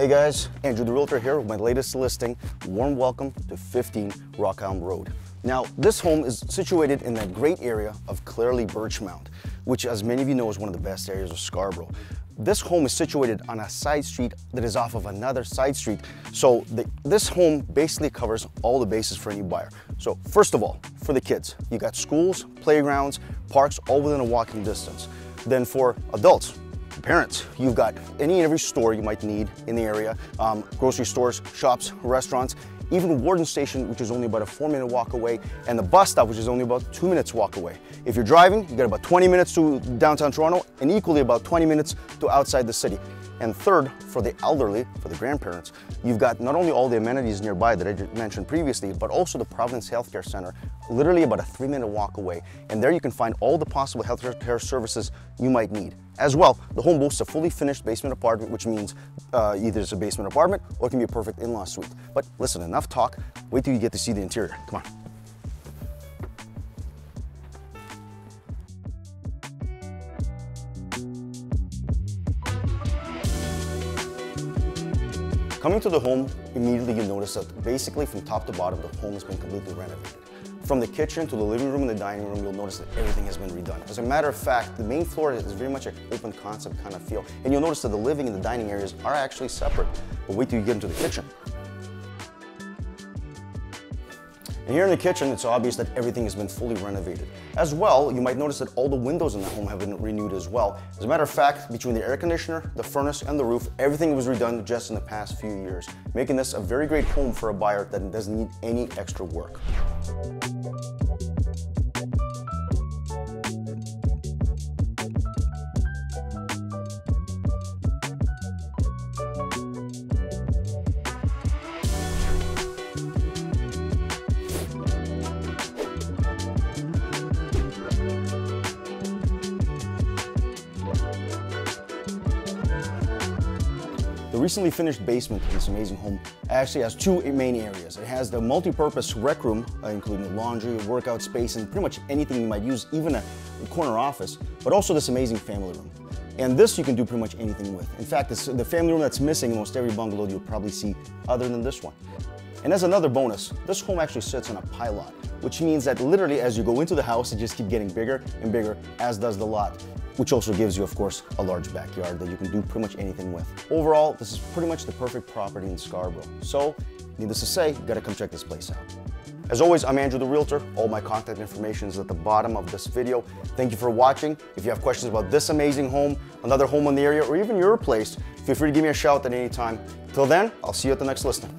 Hey guys, Andrew the Realtor here with my latest listing. Warm welcome to 15 Rock Elm Road. Now, this home is situated in that great area of Clairlea Birchmount, which as many of you know is one of the best areas of Scarborough. This home is situated on a side street that is off of another side street. So the, this home basically covers all the bases for any buyer. So first of all, for the kids, you got schools, playgrounds, parks, all within a walking distance. Then for adults, parents, you've got any and every store you might need in the area, um, grocery stores, shops, restaurants, even Warden Station, which is only about a four minute walk away, and the bus stop, which is only about two minutes walk away. If you're driving, you got about 20 minutes to downtown Toronto and equally about 20 minutes to outside the city. And third, for the elderly, for the grandparents, you've got not only all the amenities nearby that I mentioned previously, but also the Providence Healthcare Center, literally about a three minute walk away. And there you can find all the possible healthcare services you might need. As well, the home boasts a fully finished basement apartment, which means uh, either it's a basement apartment or it can be a perfect in-law suite. But listen, enough talk. Wait till you get to see the interior. Come on. Coming to the home, immediately you notice that basically from top to bottom, the home has been completely renovated. From the kitchen to the living room and the dining room, you'll notice that everything has been redone. As a matter of fact, the main floor is very much an open concept kind of feel. And you'll notice that the living and the dining areas are actually separate. But wait till you get into the kitchen. And here in the kitchen, it's obvious that everything has been fully renovated. As well, you might notice that all the windows in the home have been renewed as well. As a matter of fact, between the air conditioner, the furnace, and the roof, everything was redone just in the past few years, making this a very great home for a buyer that doesn't need any extra work. Recently finished basement of this amazing home actually has two main areas. It has the multi-purpose rec room, uh, including laundry, workout space, and pretty much anything you might use, even a corner office, but also this amazing family room. And this you can do pretty much anything with. In fact, the family room that's missing in most every bungalow you'll probably see other than this one. And as another bonus, this home actually sits on a pylon, which means that literally as you go into the house, it just keeps getting bigger and bigger, as does the lot which also gives you, of course, a large backyard that you can do pretty much anything with. Overall, this is pretty much the perfect property in Scarborough. So, needless to say, you gotta come check this place out. As always, I'm Andrew the Realtor. All my contact information is at the bottom of this video. Thank you for watching. If you have questions about this amazing home, another home in the area, or even your place, feel free to give me a shout at any time. Till then, I'll see you at the next listing.